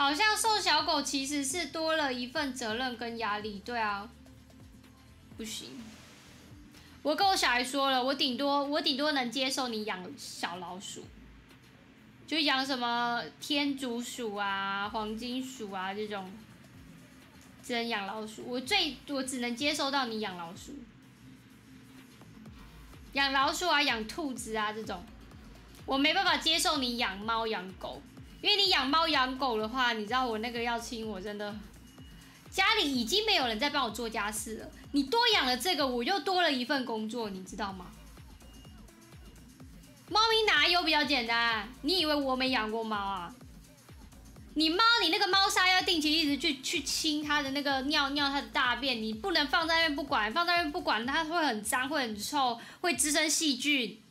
好像送小狗其实是多了一份责任跟压力，对啊，不行。我跟我小孩说了，我顶多我顶多能接受你养小老鼠，就养什么天竺鼠啊、黄金鼠啊这种，只能养老鼠。我最我只能接受到你养老鼠，养老鼠啊、养兔子啊这种，我没办法接受你养猫养狗，因为你养猫养狗的话，你知道我那个要亲我真的。家里已经没有人在帮我做家事了，你多养了这个，我又多了一份工作，你知道吗？猫咪哪有比较简单？你以为我没养过猫啊？你猫，你那个猫砂要定期一直去去清它的那个尿尿，它的大便，你不能放在那边不管，放在那边不管，它会很脏，会很臭，会滋生细菌。